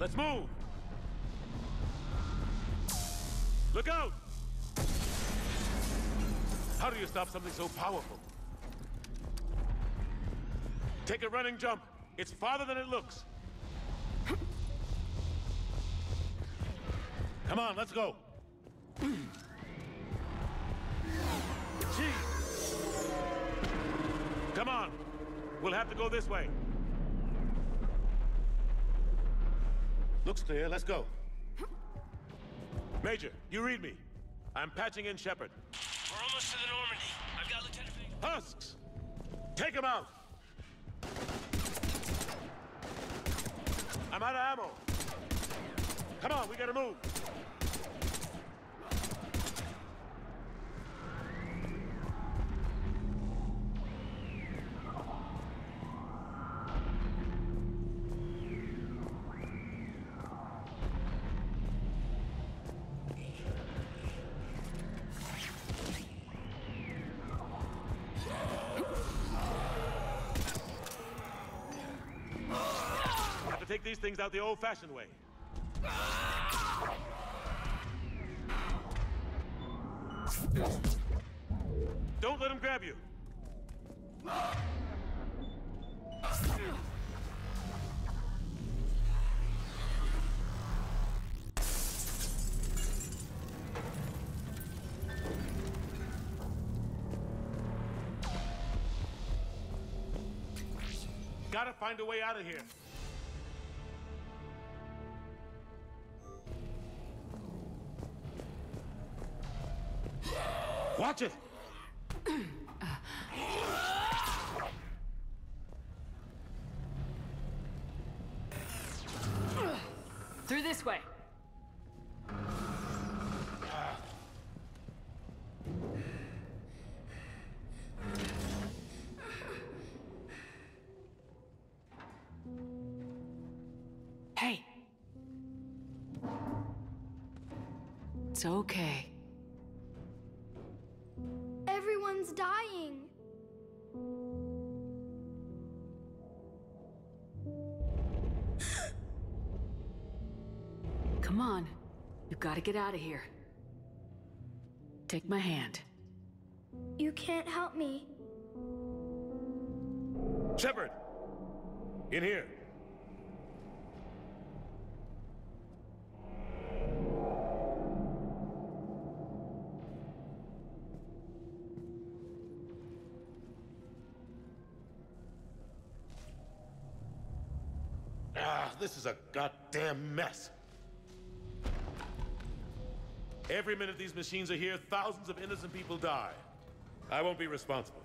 Let's move! Look out! How do you stop something so powerful? Take a running jump. It's farther than it looks. Come on, let's go. Come on. We'll have to go this way. Looks clear. Let's go. Major, you read me. I'm patching in Shepard. We're almost to the Normandy. I've got Lieutenant Vega. Husks! Take him out! I'm out of ammo. Come on, we gotta move. Take these things out the old-fashioned way. Don't let him grab you. Gotta find a way out of here. Watch it! Through this way. Hey. It's okay. Everyone's dying. Come on. You gotta get out of here. Take my hand. You can't help me. Shepard! In here. This is a goddamn mess. Every minute these machines are here, thousands of innocent people die. I won't be responsible.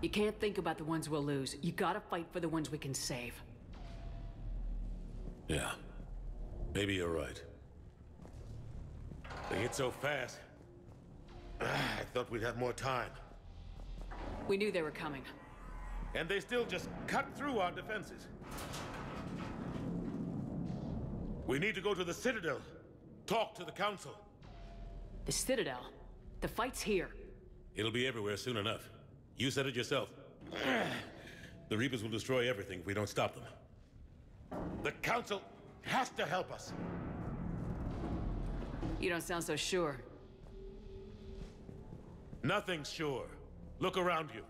You can't think about the ones we'll lose. You gotta fight for the ones we can save. Yeah. Maybe you're right. They hit so fast. Ah, I thought we'd have more time. We knew they were coming. And they still just cut through our defenses. We need to go to the Citadel. Talk to the Council. The Citadel. The fight's here. It'll be everywhere soon enough. You said it yourself. The Reapers will destroy everything if we don't stop them. The Council has to help us. You don't sound so sure. Nothing's sure. Look around you.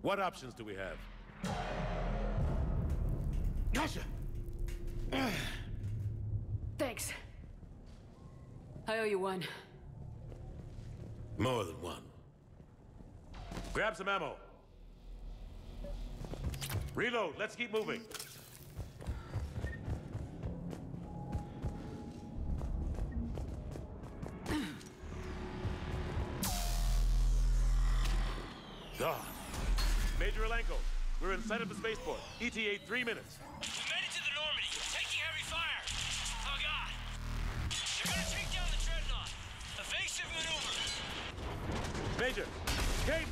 What options do we have? Gotcha! Thanks. I owe you one. More than one. Grab some ammo. Reload. Let's keep moving. Major Alenko, we're inside of the spaceport. ETA three minutes. We made it to the Normandy. Taking heavy fire. Oh, God. They're gonna take down the Dreadnought. Evasive maneuver. Major! Kaidan!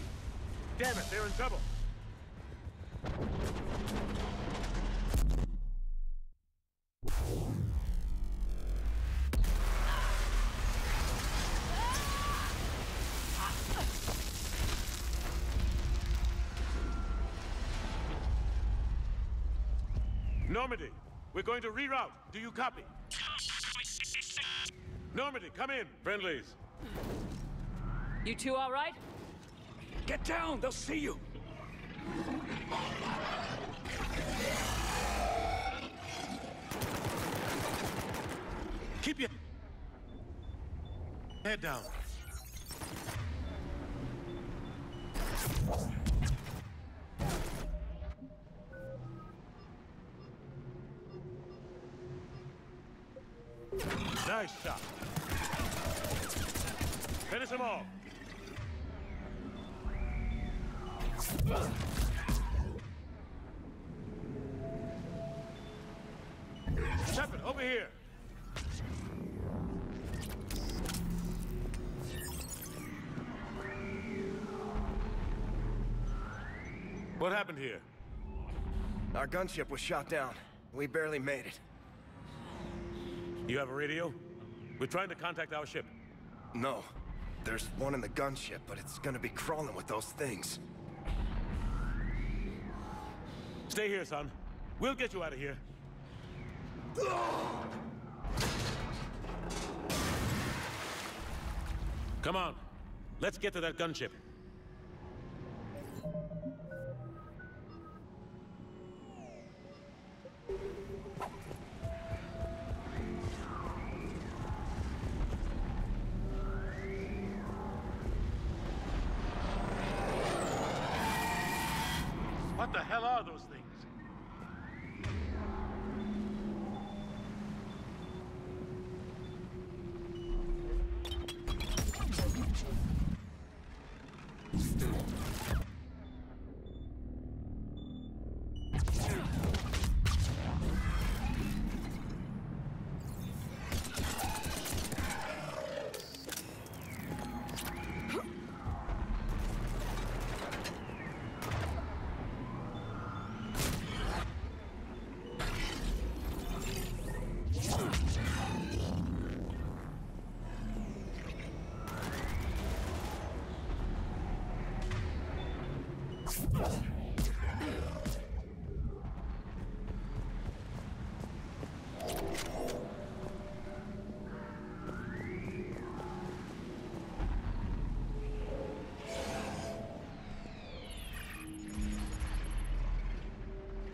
Damn it, they're in trouble. Normandy, We're going to reroute. Do you copy? Normandy, come in. Friendlies. You two all right? Get down! They'll see you! Keep your head down. Over here. What happened here? Our gunship was shot down. We barely made it. You have a radio? We're trying to contact our ship. No. There's one in the gunship, but it's gonna be crawling with those things. Stay here, son. We'll get you out of here. Come on. Let's get to that gunship. What the hell are those things?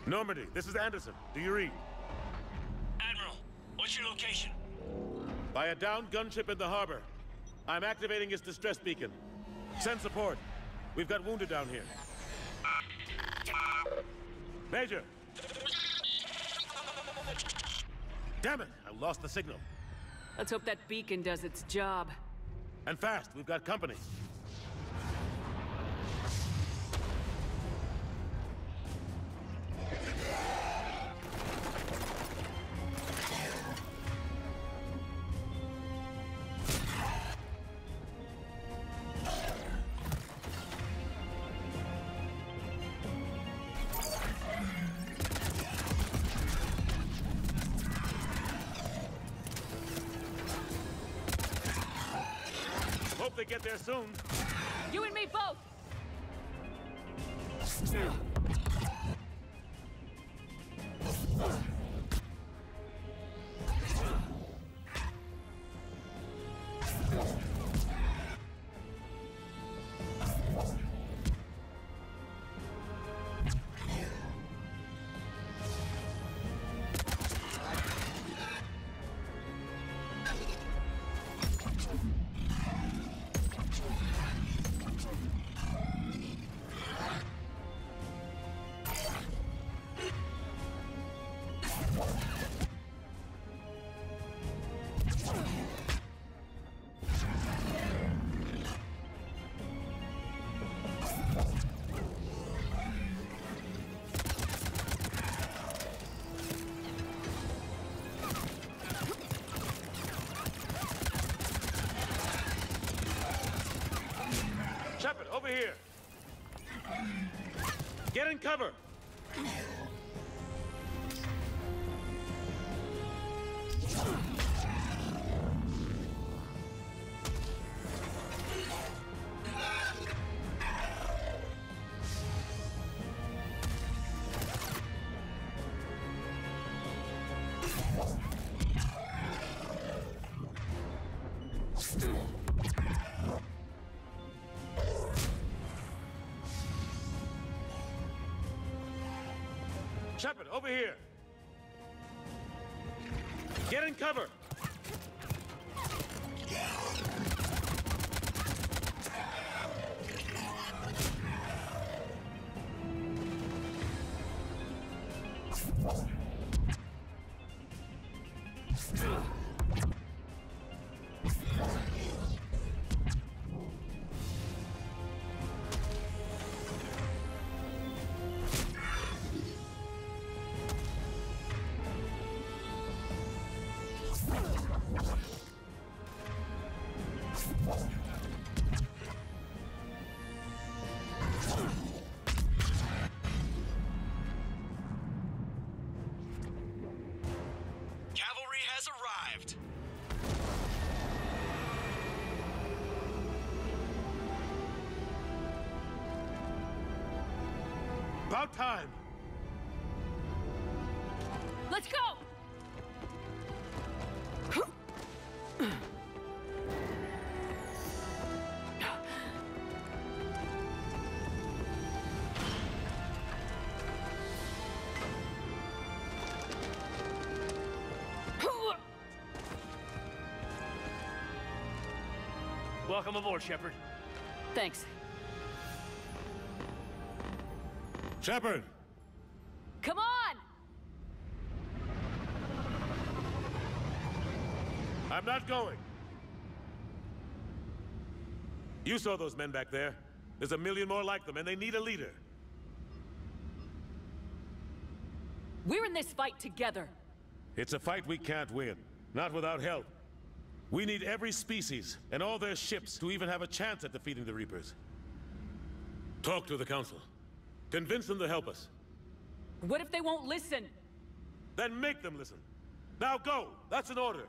Normandy, this is Anderson. Do you read? Admiral, what's your location? By a downed gunship in the harbor. I'm activating its distress beacon. Send support. We've got wounded down here. Major! Damn it! I lost the signal. Let's hope that beacon does its job. And fast, we've got company. Hope they get there soon. You and me both! Shepard, here. Get in cover. Still. Get About time! Let's go! Welcome aboard, Shepard. Thanks. Shepard! Come on! I'm not going. You saw those men back there. There's a million more like them, and they need a leader. We're in this fight together. It's a fight we can't win. Not without help. We need every species and all their ships to even have a chance at defeating the Reapers. Talk to the Council. Convince them to help us. What if they won't listen? Then make them listen. Now go! That's an order!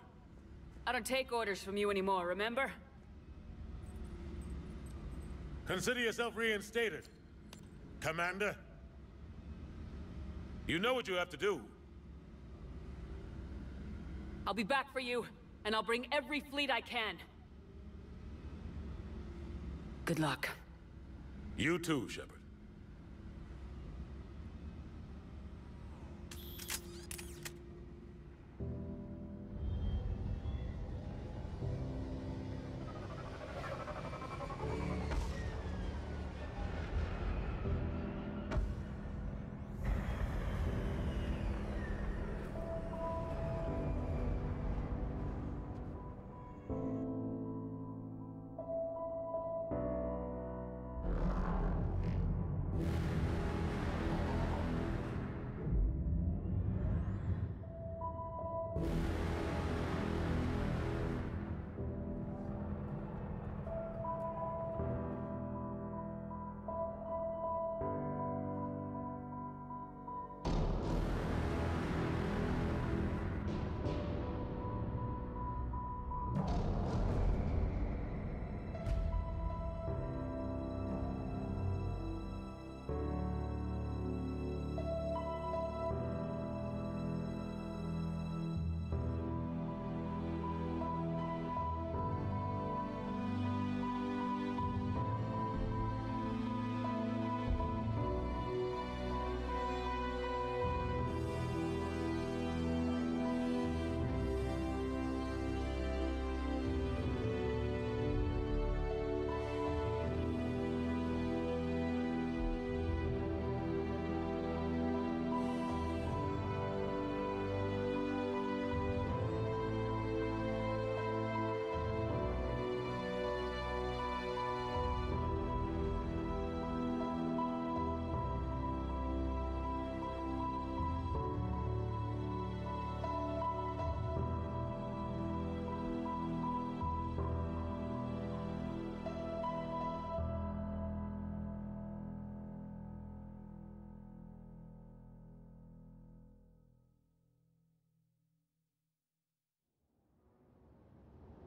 I don't take orders from you anymore, remember? Consider yourself reinstated. Commander. You know what you have to do. I'll be back for you, and I'll bring every fleet I can. Good luck. You too, Shepard.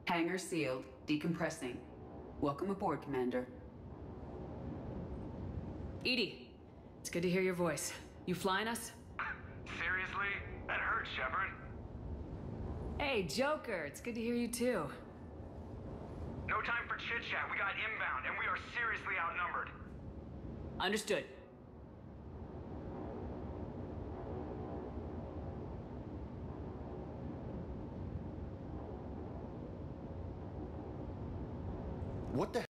Hangar sealed. Decompressing. Welcome aboard, Commander. EDI, it's good to hear your voice. You flying us? Seriously? That hurts, Shepard. Hey, Joker, it's good to hear you too. No time for chit chat. We got inbound, and we are seriously outnumbered. Understood. What the